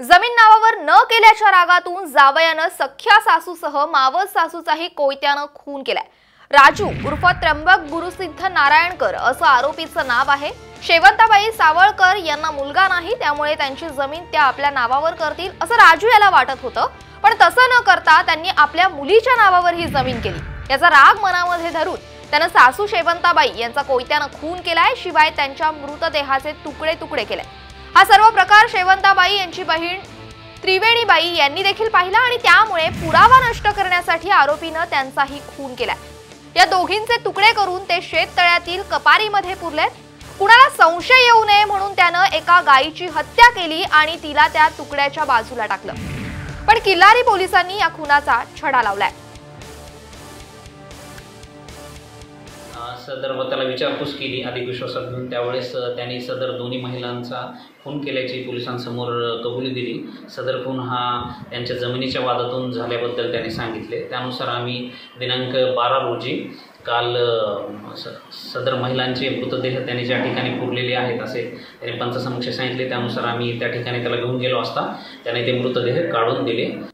जमीन नावावर न केल्याच्या रागातून जावयानं सख्या सासूसह मावस सासूचाही कोयत्यानं खून केलाय. राजू उर्फ त्र्यंबक गुरुसिद्ध नारायणकर असं आरोपीचं नाव आहे. शेवंताबाई सावळकर यांना मुलगा नाही त्यामुळे त्यांची जमीन त्या आपल्या नावावर करतील असं राजू याला वाटत होतं. पण तसं न करता त्यांनी आपल्या मुलीच्या नावावर ही जमीन केली. याचा राग मनामध्ये धरून त्यानं सासू शेवंताबाई यांचा कोयत्यानं खून केलाय शिवाय त्यांच्या मृतदेहाचे तुकडे तुकडे केले. हा सर्व प्रकार शेवंत शेवंताबाई यांची बहीण त्रिवेणीबाई यांनी देखील पाहिला आणि त्यामुळे पुरावा नष्ट करण्यासाठी आरोपीनं त्यांचाही खून केला या दोघींचे तुकडे करून ते शेततळ्यातील कपारीमध्ये पुरलेत. कुणाला संशय येऊ नये म्हणून त्यानं एका गायीची हत्या केली आणि तिला त्या तुकड्याच्या बाजूला टाकलं. पण किल्लारी पोलिसांनी या खुनाचा छडा लावलाय. अ, सदर व त्याला विचारपूस केली अधिक विश्वासात घेऊन त्यावेळेस त्यांनी सदर दोन्ही महिलांचा खून केल्याची पोलिसांसमोर कबुली दिली. सदर खून हा त्यांच्या जमिनीच्या वादातून झाल्याबद्दल त्यांनी सांगितले. त्यानुसार आम्ही दिनांक बारा रोजी काल स- सदर महिलांचे मृतदेह त्यांनी ज्या ठिकाणी पुरलेले आहेत असे त्यांनी पंचसमक्ष सांगितले. त्यानुसार आम्ही त्या ठिकाणी त्याला घेऊन गेलो असता त्याने ते मृतदेह काढून दिले.